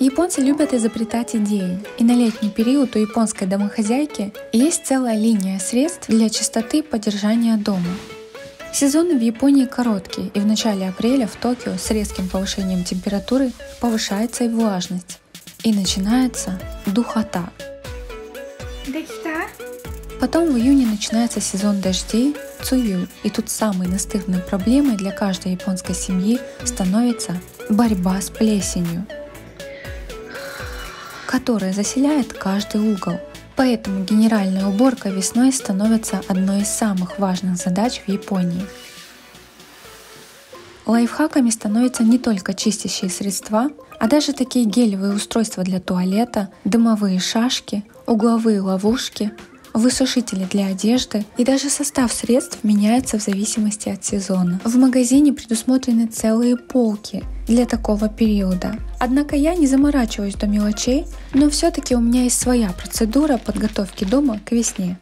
Японцы любят изобретать идеи, и на летний период у японской домохозяйки есть целая линия средств для чистоты поддержания дома. Сезоны в Японии короткие, и в начале апреля в Токио с резким повышением температуры повышается и влажность, и начинается духота. Потом в июне начинается сезон дождей Цую, и тут самой настырной проблемой для каждой японской семьи становится борьба с плесенью, которая заселяет каждый угол. Поэтому генеральная уборка весной становится одной из самых важных задач в Японии. Лайфхаками становятся не только чистящие средства, а даже такие гелевые устройства для туалета, дымовые шашки, угловые ловушки, высушители для одежды и даже состав средств меняется в зависимости от сезона. В магазине предусмотрены целые полки для такого периода. Однако я не заморачиваюсь до мелочей, но все-таки у меня есть своя процедура подготовки дома к весне.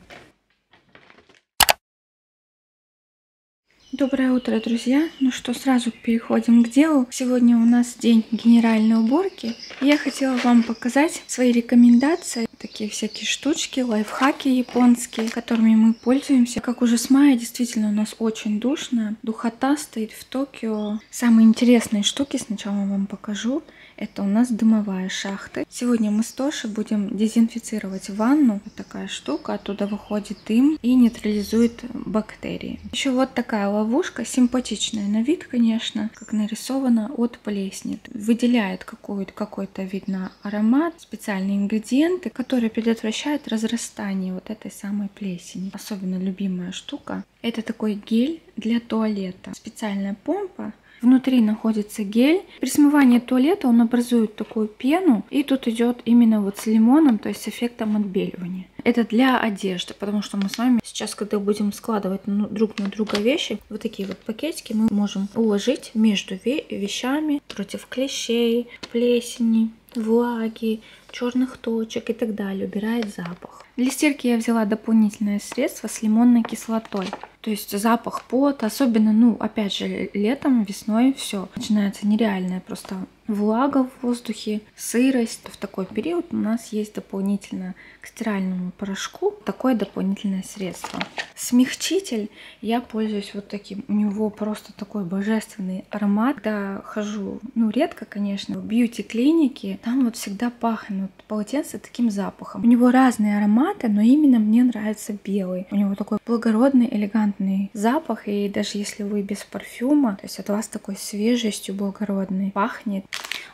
Доброе утро, друзья! Ну что, сразу переходим к делу. Сегодня у нас день генеральной уборки. Я хотела вам показать свои рекомендации, такие всякие штучки, лайфхаки японские, которыми мы пользуемся. Как уже с мая, действительно, у нас очень душно. Духота стоит в Токио. Самые интересные штуки сначала вам покажу. Это у нас дымовая шахта. Сегодня мы с Тошей будем дезинфицировать ванну. Вот такая штука, оттуда выходит дым и нейтрализует бактерии. Еще вот такая ловушка, симпатичная на вид, конечно, как нарисована от плесни. Выделяет какой-то, какой-то видно, аромат, специальные ингредиенты, которые предотвращают разрастание вот этой самой плесени. Особенно любимая штука. Это такой гель для туалета. Специальная помпа, Внутри находится гель. При смывании туалета он образует такую пену. И тут идет именно вот с лимоном, то есть с эффектом отбеливания. Это для одежды, потому что мы с вами сейчас, когда будем складывать друг на друга вещи, вот такие вот пакетики мы можем уложить между вещами против клещей, плесени, влаги, черных точек и так далее, убирает запах. Для стирки я взяла дополнительное средство с лимонной кислотой. То есть запах пота, особенно, ну, опять же, летом, весной, все. Начинается нереальная просто влага в воздухе, сырость. В такой период у нас есть дополнительно к стиральному порошку такое дополнительное средство. Смягчитель я пользуюсь вот таким. У него просто такой божественный аромат. Когда хожу, ну редко, конечно, в бьюти-клинике, там вот всегда пахнут полотенца таким запахом. У него разные ароматы, но именно мне нравится белый. У него такой благородный, элегантный запах. И даже если вы без парфюма, то есть от вас такой свежестью благородный пахнет.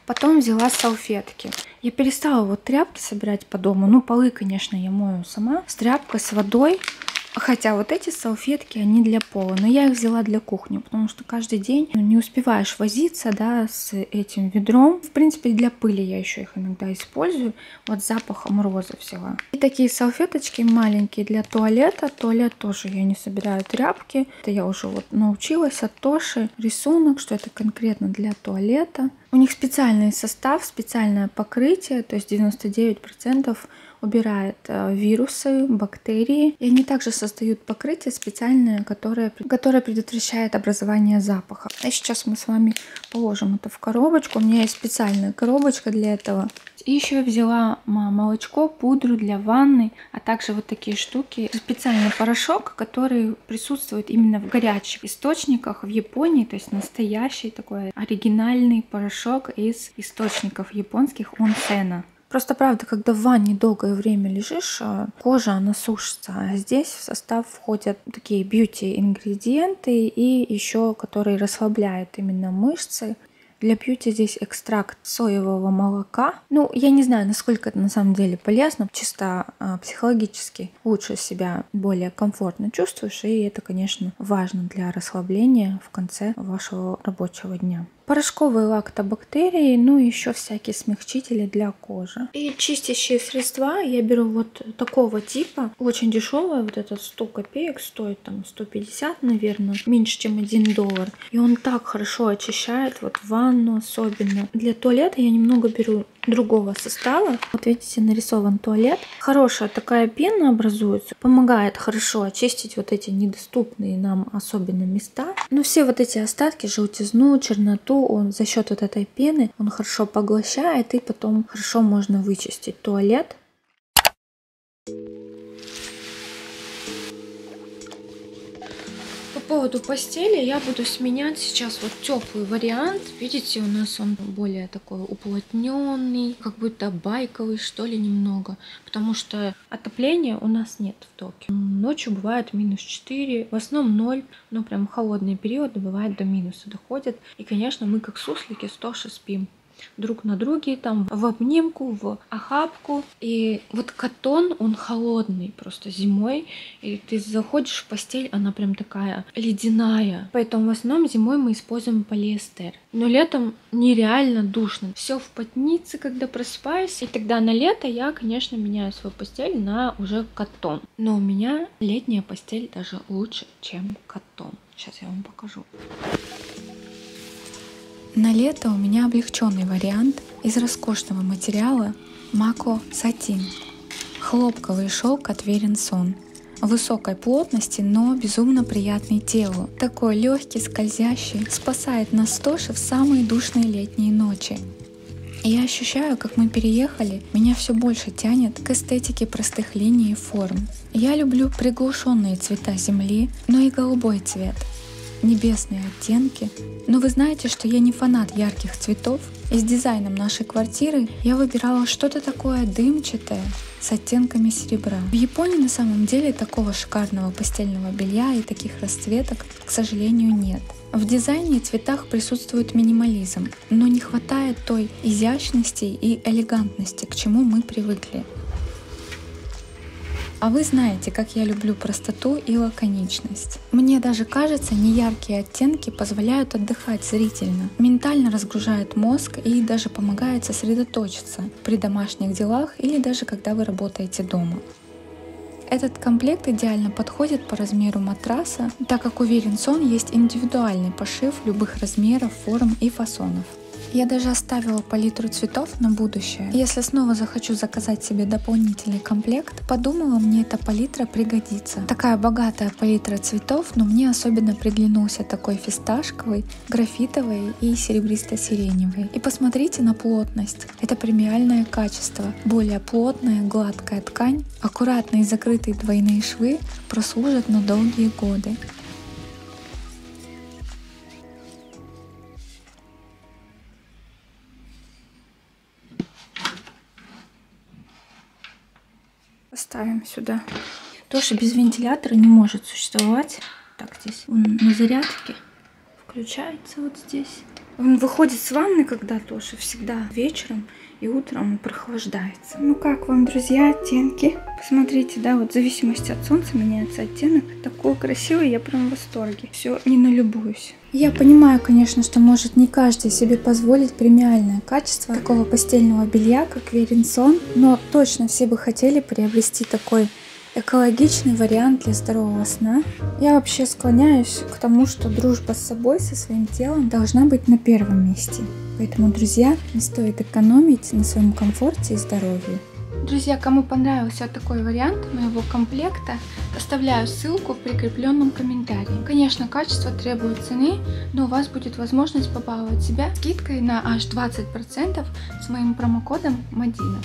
Потом взяла салфетки. Я перестала вот тряпки собирать по дому. Ну, полы, конечно, я мою сама. С тряпкой, с водой. Хотя вот эти салфетки, они для пола, но я их взяла для кухни, потому что каждый день не успеваешь возиться, да, с этим ведром. В принципе, для пыли я еще их иногда использую. Вот запахом розы взяла. И такие салфеточки маленькие для туалета. Туалет тоже я не собираю тряпки. Это я уже вот научилась от Тоши. Рисунок, что это конкретно для туалета. У них специальный состав, специальное покрытие, то есть 99% убирает э, вирусы, бактерии. И они также создают покрытие специальное, которое, которое предотвращает образование запаха. А сейчас мы с вами положим это в коробочку. У меня есть специальная коробочка для этого. И еще взяла молочко, пудру для ванны, а также вот такие штуки. Специальный порошок, который присутствует именно в горячих источниках в Японии, то есть настоящий такой оригинальный порошок из источников японских онсена. Просто правда, когда в ванне долгое время лежишь, а, кожа она сушится. А здесь в состав входят такие бьюти ингредиенты и еще которые расслабляют именно мышцы. Для бьюти здесь экстракт соевого молока. Ну, я не знаю, насколько это на самом деле полезно. Чисто э, психологически лучше себя более комфортно чувствуешь. И это, конечно, важно для расслабления в конце вашего рабочего дня порошковые лактобактерии, ну и еще всякие смягчители для кожи. И чистящие средства я беру вот такого типа, очень дешевая, вот этот 100 копеек стоит там 150, наверное, меньше, чем 1 доллар. И он так хорошо очищает, вот ванну особенно. Для туалета я немного беру другого состава. Вот видите, нарисован туалет. Хорошая такая пена образуется, помогает хорошо очистить вот эти недоступные нам особенно места. Но все вот эти остатки, желтизну, черноту, простоту, он за счет вот этой пены, он хорошо поглощает и потом хорошо можно вычистить туалет. Поводу постели я буду сменять сейчас вот теплый вариант. Видите, у нас он более такой уплотненный, как будто байковый, что ли, немного. Потому что отопления у нас нет в Токио. Ночью бывает минус 4, в основном 0, но прям холодные периоды бывает до минуса доходят. И, конечно, мы как суслики стоши спим друг на друге, там в обнимку, в охапку. И вот катон, он холодный просто зимой. И ты заходишь в постель, она прям такая ледяная. Поэтому в основном зимой мы используем полиэстер. Но летом нереально душно. Все в потнице, когда просыпаюсь. И тогда на лето я, конечно, меняю свою постель на уже катон. Но у меня летняя постель даже лучше, чем катон. Сейчас я вам покажу. На лето у меня облегченный вариант из роскошного материала Мако Сатин. Хлопковый шелк от Веренсон. Высокой плотности, но безумно приятный телу. Такой легкий, скользящий, спасает нас тоже в самые душные летние ночи. Я ощущаю, как мы переехали, меня все больше тянет к эстетике простых линий и форм. Я люблю приглушенные цвета земли, но и голубой цвет, небесные оттенки. Но вы знаете, что я не фанат ярких цветов, и с дизайном нашей квартиры я выбирала что-то такое дымчатое, с оттенками серебра. В Японии на самом деле такого шикарного постельного белья и таких расцветок, к сожалению, нет. В дизайне и цветах присутствует минимализм, но не хватает той изящности и элегантности, к чему мы привыкли. А вы знаете, как я люблю простоту и лаконичность. Мне даже кажется, неяркие оттенки позволяют отдыхать зрительно, ментально разгружают мозг и даже помогают сосредоточиться при домашних делах или даже когда вы работаете дома. Этот комплект идеально подходит по размеру матраса, так как уверен сон есть индивидуальный пошив любых размеров, форм и фасонов. Я даже оставила палитру цветов на будущее. Если снова захочу заказать себе дополнительный комплект, подумала, мне эта палитра пригодится. Такая богатая палитра цветов, но мне особенно приглянулся такой фисташковый, графитовый и серебристо-сиреневый. И посмотрите на плотность. Это премиальное качество. Более плотная, гладкая ткань, аккуратные закрытые двойные швы прослужат на долгие годы. Сюда. Тоже без вентилятора не может существовать. Так, здесь он на зарядке. Включается вот здесь. Он выходит с ванны, когда тоже всегда вечером и утром он прохлаждается. Ну как вам, друзья, оттенки? Посмотрите, да, вот в зависимости от солнца меняется оттенок. Такой красивый, я прям в восторге. Все, не налюбуюсь. Я понимаю, конечно, что может не каждый себе позволить премиальное качество такого постельного белья, как Веринсон, но точно все бы хотели приобрести такой экологичный вариант для здорового сна. Я вообще склоняюсь к тому, что дружба с собой, со своим телом должна быть на первом месте. Поэтому, друзья, не стоит экономить на своем комфорте и здоровье. Друзья, кому понравился такой вариант моего комплекта, оставляю ссылку в прикрепленном комментарии. Конечно, качество требует цены, но у вас будет возможность побаловать себя скидкой на аж 20% с моим промокодом Мадина.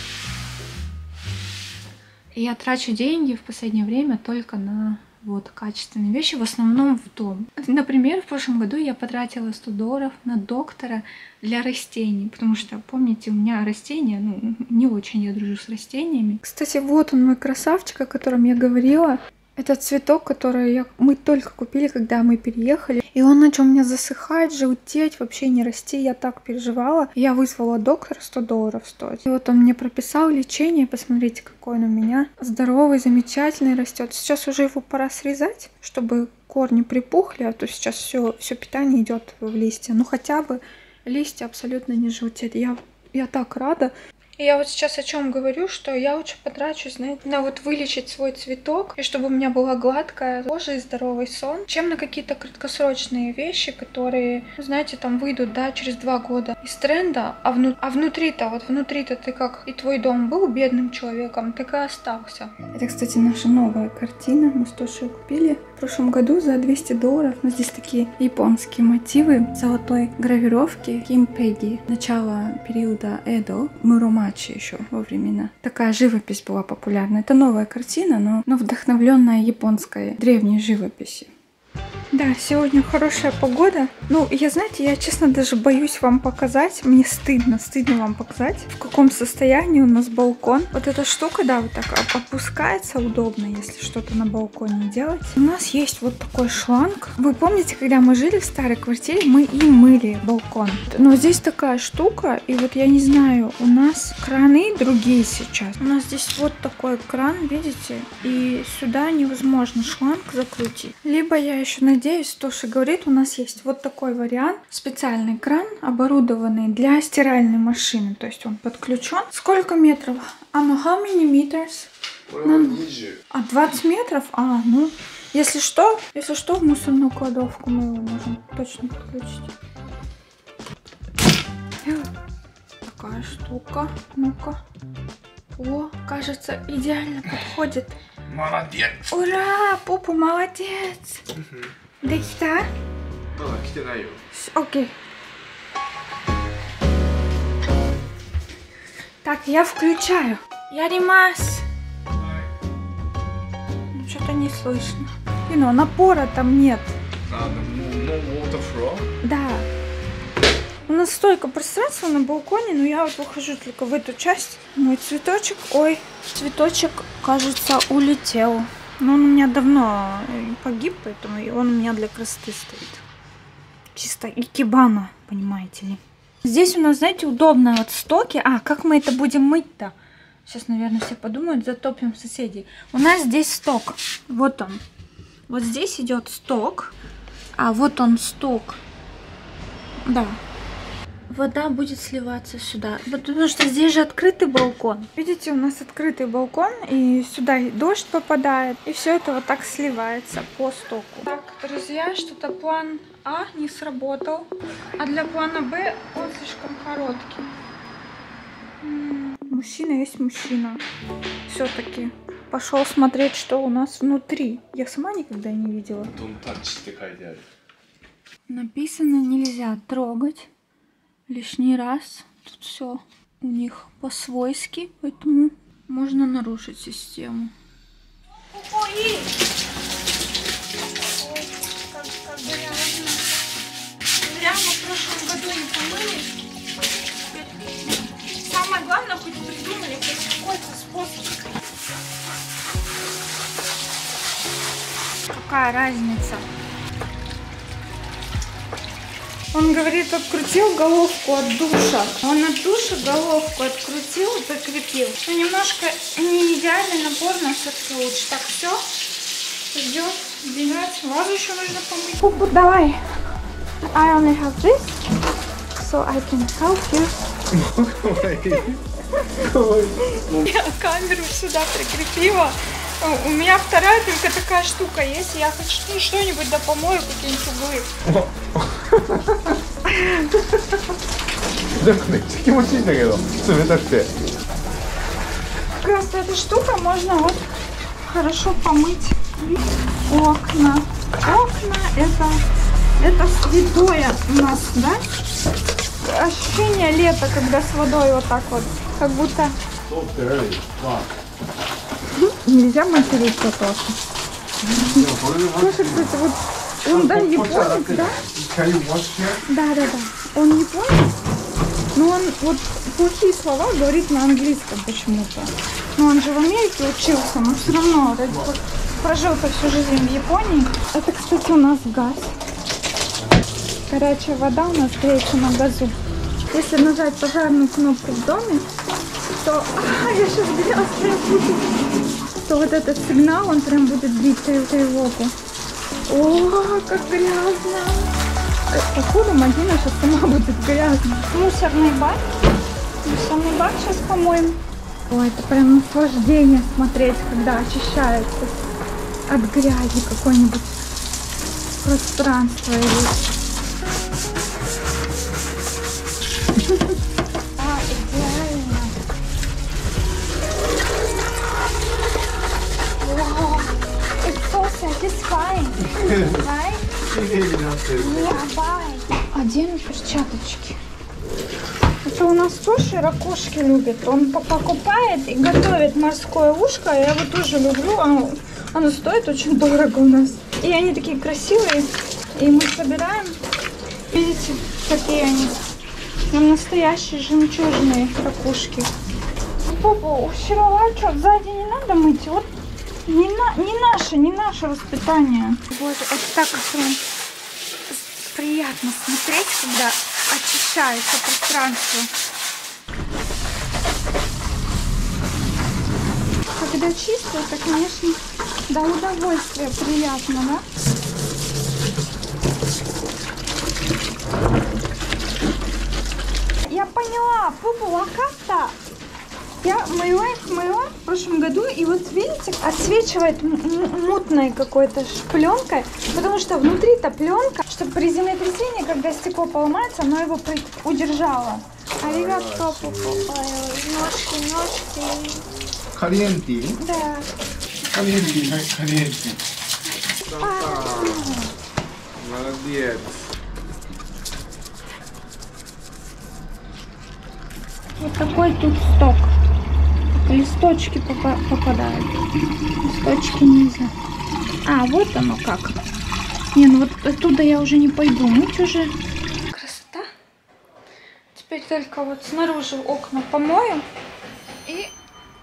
Я трачу деньги в последнее время только на вот качественные вещи, в основном в дом. Например, в прошлом году я потратила 100 долларов на доктора для растений, потому что, помните, у меня растения, ну, не очень я дружу с растениями. Кстати, вот он мой красавчик, о котором я говорила. Это цветок, который я, мы только купили, когда мы переехали. И он начал у меня засыхать, желтеть, вообще не расти. Я так переживала. Я вызвала доктора, 100 долларов стоит. И вот он мне прописал лечение. Посмотрите, какой он у меня. Здоровый, замечательный растет. Сейчас уже его пора срезать, чтобы корни припухли, а то сейчас все, питание идет в листья. Ну хотя бы листья абсолютно не желтеют. Я, я так рада. И я вот сейчас о чем говорю, что я лучше потрачу, знаете, на вот вылечить свой цветок, и чтобы у меня была гладкая кожа и здоровый сон, чем на какие-то краткосрочные вещи, которые, знаете, там выйдут, да, через два года из тренда, а, вну... а внутри-то, вот внутри-то ты как и твой дом был бедным человеком, так и остался. Это, кстати, наша новая картина, мы с Тошей купили в прошлом году за 200 долларов. Но здесь такие японские мотивы золотой гравировки Ким Пегги. Начало периода Эдо, Муромачи еще во времена. Такая живопись была популярна. Это новая картина, но, но вдохновленная японской древней живописью. Да, сегодня хорошая погода. Ну, я, знаете, я, честно, даже боюсь вам показать. Мне стыдно, стыдно вам показать, в каком состоянии у нас балкон. Вот эта штука, да, вот так опускается удобно, если что-то на балконе делать. У нас есть вот такой шланг. Вы помните, когда мы жили в старой квартире, мы им мыли балкон. Но здесь такая штука, и вот я не знаю, у нас краны другие сейчас. У нас здесь вот такой кран, видите? И сюда невозможно шланг закрутить. Либо я еще на надеюсь, Тоша говорит, у нас есть вот такой вариант. Специальный кран, оборудованный для стиральной машины. То есть он подключен. Сколько метров? А ну, how many meters? Ну, а, 20 метров? А, ну, если что, если что, в мусорную кладовку мы его можем точно подключить. Такая штука. Ну-ка. О, кажется, идеально подходит. Молодец! Ура! Пупу, молодец! Угу. できたまだ来てないよ Окей. Так, я включаю. Яримас. Ну, Что-то не слышно. И ну, напора там нет. А, no, no water flow? Да. У нас столько пространства на балконе, но я вот выхожу только в эту часть. Мой цветочек, ой, цветочек, кажется, улетел. Но он у меня давно э, погиб, поэтому он у меня для красоты стоит. Чисто икебана, понимаете ли. Здесь у нас, знаете, удобно вот стоки. А, как мы это будем мыть-то? Сейчас, наверное, все подумают, затопим соседей. У нас здесь сток. Вот он. Вот здесь идет сток. А вот он сток. Да, вода будет сливаться сюда. Потому что здесь же открытый балкон. Видите, у нас открытый балкон, и сюда и дождь попадает, и все это вот так сливается по стоку. Так, друзья, что-то план А не сработал, а для плана Б он слишком короткий. Мужчина есть мужчина. Все-таки пошел смотреть, что у нас внутри. Я сама никогда не видела. Написано нельзя трогать лишний раз. Тут все у них по-свойски, поэтому можно нарушить систему. Ой! Как, как грязно. Зря мы в прошлом году не помыли. Самое главное, хоть придумали хоть какой-то способ. Какая разница? Он говорит, открутил головку от душа. Он от душа головку открутил, закрепил. Ну, немножко не идеальный набор, но все-таки лучше. Так, все. Идем сбегать. Вазу еще нужно помыть. Пупу, давай. I only have this, so I can help you. Я камеру сюда прикрепила. У меня вторая только такая штука есть. Я хочу ну, что-нибудь да помою, какие-нибудь углы. なんかめっちゃ気持ちいいんだけど冷たくて Как раз эта штука можно вот хорошо помыть окна. Окна это, это святое у нас, да? Ощущение лета, когда с водой вот так вот, как будто... Нельзя материться тоже. Слушай, кстати, вот он, да, японец, да? Да, да, да. Он японец, но он вот плохие слова говорит на английском почему-то. Но он же в Америке учился, но все равно прожил-то всю жизнь в Японии. Это, кстати, у нас газ. Горячая вода у нас греется на газу. Если нажать пожарную кнопку в доме, то... А, я сейчас грязная То вот этот сигнал, он прям будет бить тревогу. О, как грязно. Походу, Мадина сейчас сама будет грязно. Мусорный бак. Самый бак сейчас помоем. Ой, это прям наслаждение смотреть, когда очищается от грязи какое-нибудь пространство или А мои перчаточки? Это у нас Суши ракушки любит. Он по- покупает и готовит морское ушко. Я его тоже люблю. Оно, оно стоит очень дорого у нас. И они такие красивые. И мы собираем. Видите, какие они? Прям настоящие жемчужные ракушки. Папа, что сзади не надо мыть. Вот не, на, не наше, не наше воспитание. Боже, вот так вот приятно смотреть, когда очищается пространство. Когда чисто, это, конечно, до удовольствия приятно, да? Я поняла, пупу лаката. Я мыла их мыла в прошлом году, и вот видите, отсвечивает мутной какой-то пленкой, потому что внутри-то пленка, чтобы при землетрясении, когда стекло поломается, оно его удержало. А ребят топу ножки, ножки. Калиенти? Да. Калиенти, калиенти. А. Молодец. Вот такой тут сток Листочки попа- попадают. Листочки нельзя. А, вот оно как. Не, ну вот оттуда я уже не пойду. Мыть уже. Красота. Теперь только вот снаружи окна помою. И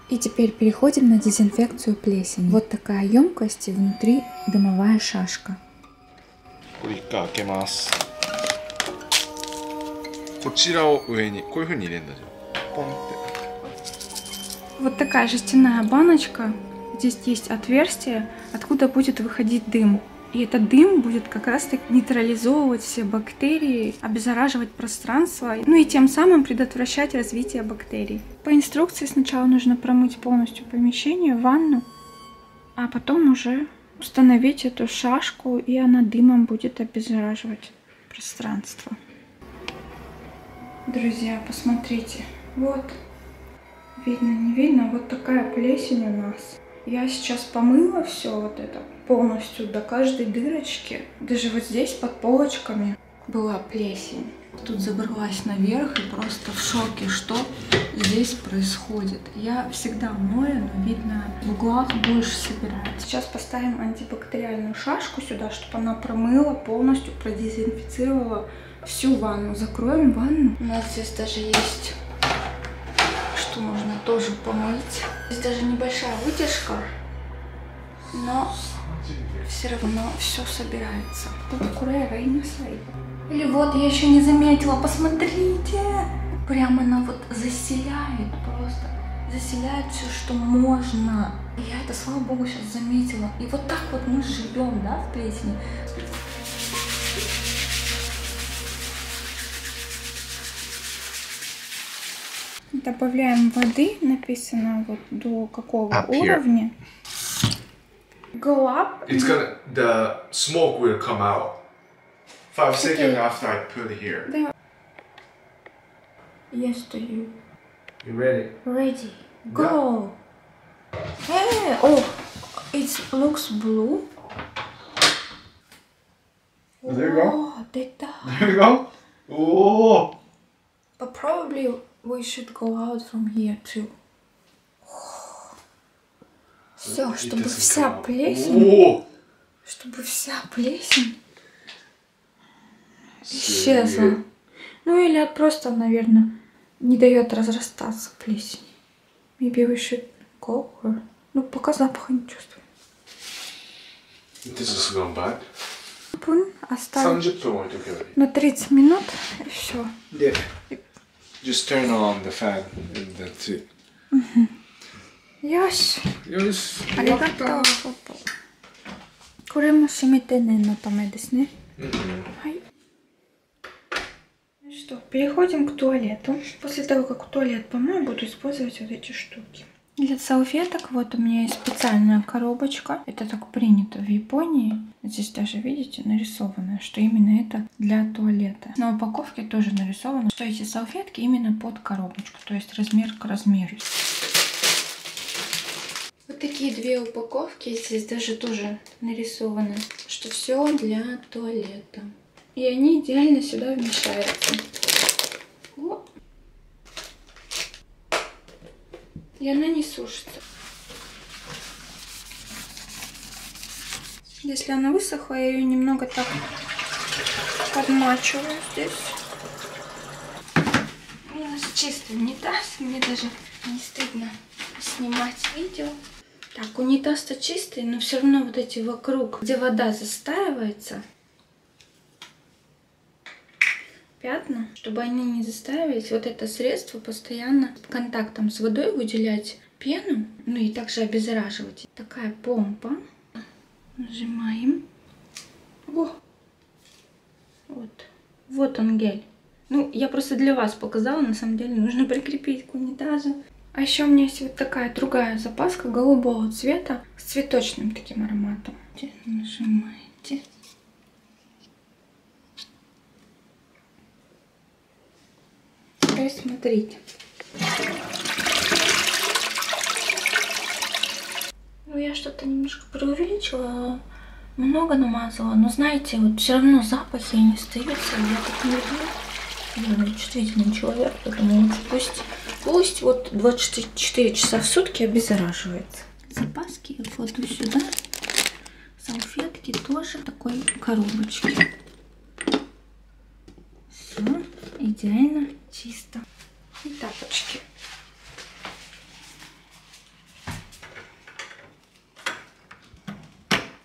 И теперь переходим на дезинфекцию плесени. Вот такая емкость и внутри дымовая шашка. これ一回開けますこちらを上にこういう風に入れるんだじゃんポンって вот такая жестяная баночка. Здесь есть отверстие, откуда будет выходить дым. И этот дым будет как раз таки нейтрализовывать все бактерии, обеззараживать пространство, ну и тем самым предотвращать развитие бактерий. По инструкции сначала нужно промыть полностью помещение, ванну, а потом уже установить эту шашку, и она дымом будет обеззараживать пространство. Друзья, посмотрите. Вот Видно, не видно, вот такая плесень у нас. Я сейчас помыла все вот это полностью до каждой дырочки. Даже вот здесь под полочками была плесень. Тут забралась наверх и просто в шоке, что здесь происходит. Я всегда мою, но видно в углах больше собирается. Сейчас поставим антибактериальную шашку сюда, чтобы она промыла, полностью продезинфицировала всю ванну. Закроем ванну. У нас здесь даже есть что нужно тоже помыть. Здесь даже небольшая вытяжка, но все равно все собирается. Или вот, я еще не заметила, посмотрите. Прямо она вот заселяет просто. Заселяет все, что можно. Я это, слава богу, сейчас заметила. И вот так вот мы живем, да, в плесени. Добавляем воды, написано вот до какого Up here. уровня. Go up. It's gonna the smoke will come out five seconds after I put it here. Да. Yes to you. You ready? Ready. Go. Hey, oh, it looks blue. There you go. Oh. There you go. Oh. But probably We should go out from here too. Все, чтобы вся плесень... Чтобы вся плесень исчезла. Ну или просто, наверное, не дает разрастаться плесень. Maybe we should go here. Ну, пока запаха не чувствую. This is gone back. Пун оставим на 30 минут и все. Yeah. just turn on the fan and that's it. よし。よし。ありがとう。これも締めて念のためですね。うんうん。はい。そし что, переходим к туалету. После того, как туалет помою, буду использовать вот эти штуки. Для салфеток вот у меня есть специальная коробочка. Это так принято в Японии. Здесь даже, видите, нарисовано, что именно это для туалета. На упаковке тоже нарисовано, что эти салфетки именно под коробочку, то есть размер к размеру. Вот такие две упаковки. Здесь даже тоже нарисовано, что все для туалета. И они идеально сюда вмещаются. О. И она не сушится. Если она высохла, я ее немного так подмачиваю здесь. У нас чистый унитаз, мне даже не стыдно снимать видео. Так, унитаз-то чистый, но все равно вот эти вокруг, где вода застаивается, пятна, чтобы они не застаивались, вот это средство постоянно контактом с водой выделять пену, ну и также обеззараживать. Такая помпа. Нажимаем. О! Вот. Вот он гель. Ну, я просто для вас показала, на самом деле нужно прикрепить к унитазу. А еще у меня есть вот такая другая запаска голубого цвета с цветочным таким ароматом. Нажимаете. Теперь смотрите. Ну, я что-то немножко преувеличила, много намазала, но знаете, вот все равно запахи не остаются, я так не люблю. Я чувствительный человек, поэтому лучше пусть Пусть вот 24 часа в сутки обеззараживается. Запаски я кладу сюда. Салфетки тоже в такой коробочке. Все, идеально чисто. И тапочки.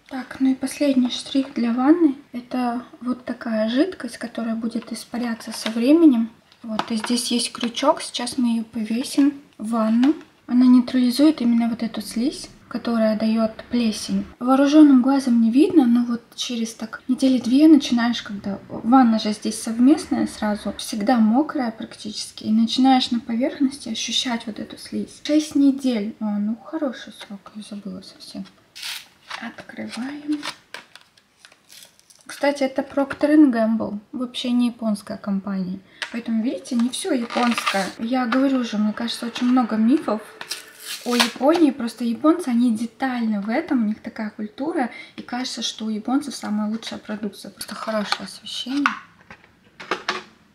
Так, ну и последний штрих для ванны. Это вот такая жидкость, которая будет испаряться со временем. Вот, и здесь есть крючок, сейчас мы ее повесим в ванну. Она нейтрализует именно вот эту слизь, которая дает плесень. Вооруженным глазом не видно, но вот через так недели две начинаешь, когда ванна же здесь совместная сразу, всегда мокрая практически, и начинаешь на поверхности ощущать вот эту слизь. 6 недель. О, ну хороший срок, я забыла совсем. Открываем. Кстати, это Procter Gamble, вообще не японская компания. Поэтому, видите, не все японское. Я говорю же, мне кажется, очень много мифов о Японии. Просто японцы, они детальны в этом, у них такая культура. И кажется, что у японцев самая лучшая продукция. Просто хорошее освещение.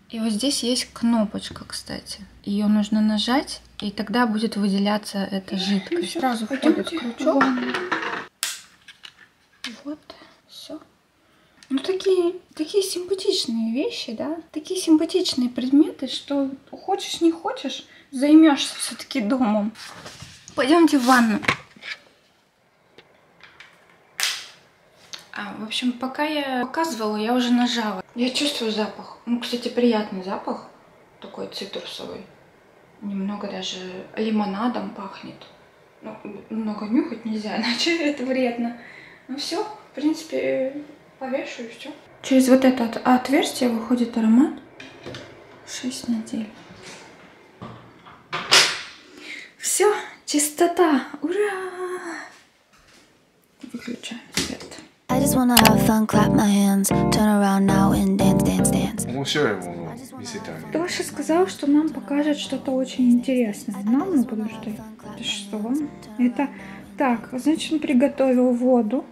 И вот здесь есть кнопочка, кстати. Ее нужно нажать, и тогда будет выделяться эта жидкость. Сразу входит крючок. Вот, все. Ну, такие, такие симпатичные вещи, да? Такие симпатичные предметы, что хочешь, не хочешь, займешься все-таки домом. Пойдемте в ванну. А, в общем, пока я показывала, я уже нажала. Я чувствую запах. Ну, кстати, приятный запах. Такой цитрусовый. Немного даже лимонадом пахнет. Ну, много нюхать нельзя, иначе это вредно. Ну все, в принципе, повешу и все. Через вот это отверстие выходит аромат. 6 недель. Все, Чистота! Ура! Выключаем свет. I just wanna have fun, clap my hands, turn around now and dance, dance, dance. Ну все, ему Тоша сказал, что нам покажет что-то очень интересное. Нам, ну, потому что это что? Это так, значит, он приготовил воду.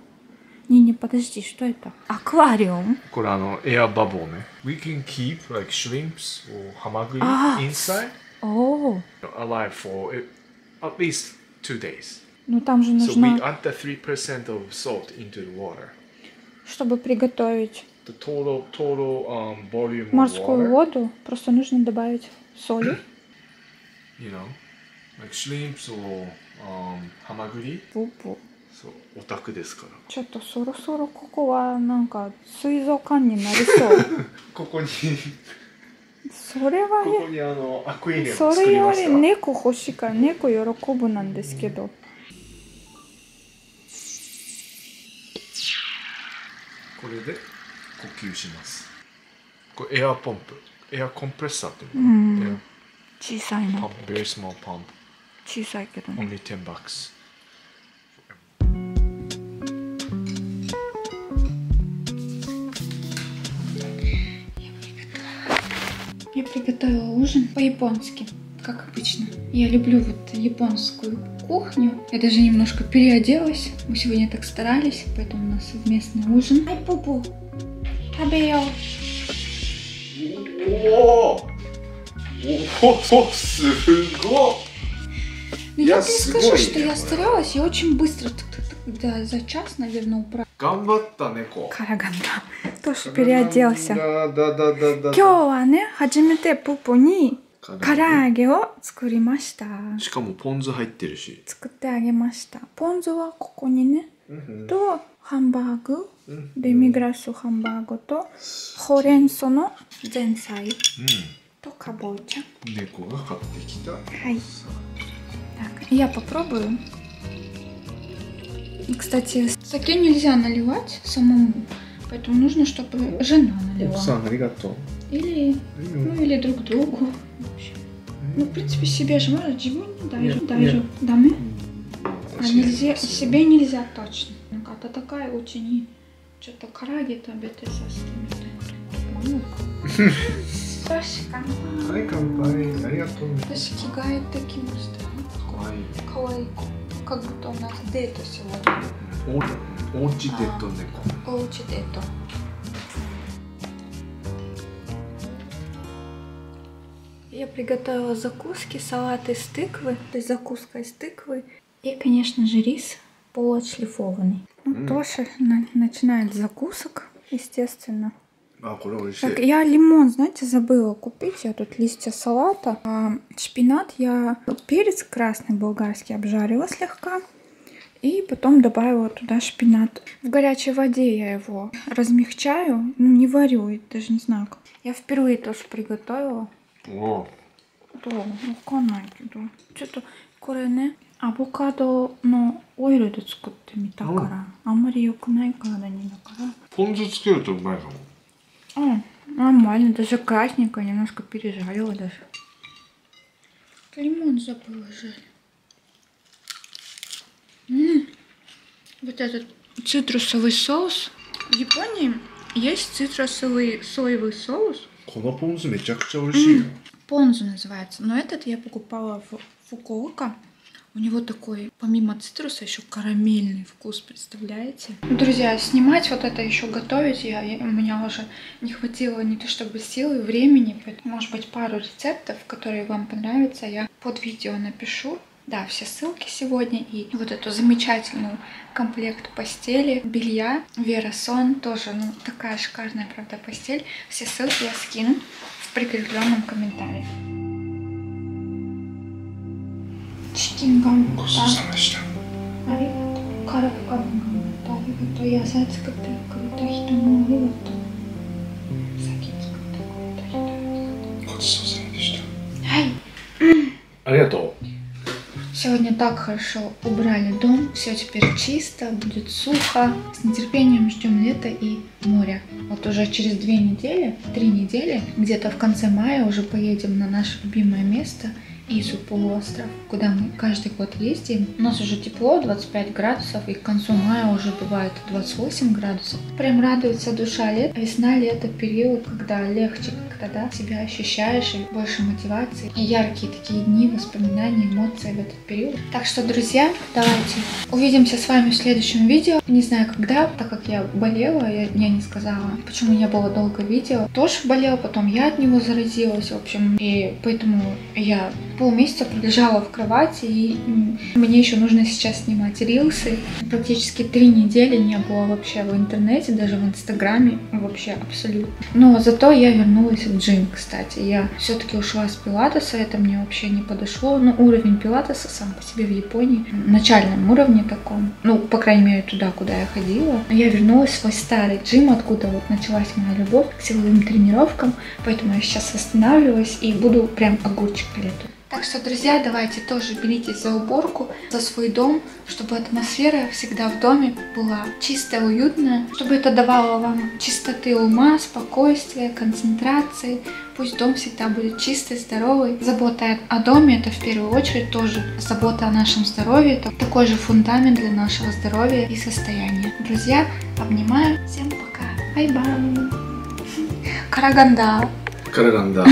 Не-не, подожди, что это? Аквариум. Курано, air bubble. We can keep like shrimps or hamaguri а, inside. Oh. Alive for at least two days ну там же So we нужно, add the 3% of salt into the water чтобы приготовить The total total um, volume of морскую water воду, просто нужно добавить соли, you know like shrimps or um, ハマグリпупу. そうオタクですからちょっとそろそろここはなんか水族館になりそう。ここに それはここにあのアクエリア作れよりりました。猫欲しいから猫喜ぶなんですけど。これで呼吸します。これエアポンプ。air compressor っていう Mm. の、air 小さいの。Very small pump, 小さいけどね。Only 10 bucks. Я приготовила ужин по-японски, как обычно. Я люблю вот японскую кухню. Я даже немножко переоделась. Мы сегодня так старались, поэтому у нас совместный ужин. Ай, пупу. Табео. Ну, я, я тебе скажу, что я старалась, я очень быстро, да, за час, наверное, управилась. Караганда. тоже переоделся. だだだだだ今日はね、初めてプポに唐唐揚げを作りました。しかもポン酢入ってるし、作ってあげました。ポン酢はここにね、とハンバーグ、デミグラスハンバーグとほうれん草の前菜うとかぼちゃ。ん、猫が買ってきたはい。Так, я попробую. Кстати, саке нельзя наливать самому, Поэтому нужно, чтобы жена налила. Оксана, готова. Или, ну, или друг другу. Ну, в принципе, себе же можно, чему не даю, даю. Дамы? А нельзя, себе нельзя точно. Ну, когда такая учени, что-то караги там беты со скими. Саши, канпай. Хай, канпай. Аригато. Саши, кигай таким, что? Кавайку. Как будто у нас дето сегодня. Ой. おうちデッド猫 Оучи дейто. Я приготовила закуски, салат из тыквы, то есть закуска из тыквы. И, конечно же, рис полуотшлифованный. Ну, М. Тоша на- начинает с закусок, естественно. あこれ美味しい Так, я лимон, знаете, забыла купить. Я тут листья салата. А шпинат я перец красный болгарский обжарила слегка. И потом добавила туда шпинат. В горячей воде я его размягчаю. Ну, не варю, я даже не знаю как. Я впервые тоже приготовила. おどうわかんないけど。ちょっとこれね、アボカドのオイルで作ってみたから、あんまり良くない体にだから。ポン酢つけるとうまいかも А, нормально, даже красненько, немножко пережарила даже. Лимон забыла жаль. М-м-м. Вот этот цитрусовый соус. В Японии есть цитрусовый соевый соус. Конопонзу Понзу называется. Но этот я покупала в Фукуока. У него такой, помимо цитруса, еще карамельный вкус, представляете? Друзья, снимать вот это еще готовить, я, я, у меня уже не хватило не то чтобы силы, времени. Поэтому, может быть, пару рецептов, которые вам понравятся, я под видео напишу. Да, все ссылки сегодня и вот эту замечательную комплект постели, белья, Вера Сон, тоже, ну, такая шикарная, правда, постель. Все ссылки я скину в прикрепленном комментарии. Чикин гам. ごち Сегодня так хорошо убрали дом, все теперь чисто, будет сухо. С нетерпением ждем лета и моря. Вот уже через две недели, три недели, где-то в конце мая уже поедем на наше любимое место Изу полуостров, куда мы каждый год ездим. У нас уже тепло, 25 градусов, и к концу мая уже бывает 28 градусов. Прям радуется душа лет. Весна, лето, период, когда легче как-то, да, себя ощущаешь, и больше мотивации. И яркие такие дни, воспоминания, эмоции в этот период. Так что, друзья, давайте увидимся с вами в следующем видео. Не знаю когда, так как я болела, я, я не сказала, почему не было долго видео. Тоже болела, потом я от него заразилась, в общем, и поэтому я полмесяца пролежала в кровати, и мне еще нужно сейчас снимать рилсы. Практически три недели не было вообще в интернете, даже в инстаграме, вообще абсолютно. Но зато я вернулась джим, кстати. Я все-таки ушла с пилатеса, это мне вообще не подошло. Но уровень пилатеса сам по себе в Японии, на начальном уровне таком, ну, по крайней мере, туда, куда я ходила. Я вернулась в свой старый джим, откуда вот началась моя любовь к силовым тренировкам, поэтому я сейчас восстанавливаюсь и буду прям огурчик лету. Так что, друзья, давайте тоже беритесь за уборку, за свой дом, чтобы атмосфера всегда в доме была чистая, уютная, чтобы это давало вам чистоты ума, спокойствия, концентрации, Пусть дом всегда будет чистый, здоровый. Забота о доме это в первую очередь тоже забота о нашем здоровье. Это такой же фундамент для нашего здоровья и состояния. Друзья, обнимаю. Всем пока. Бай-бай. Караганда. Караганда.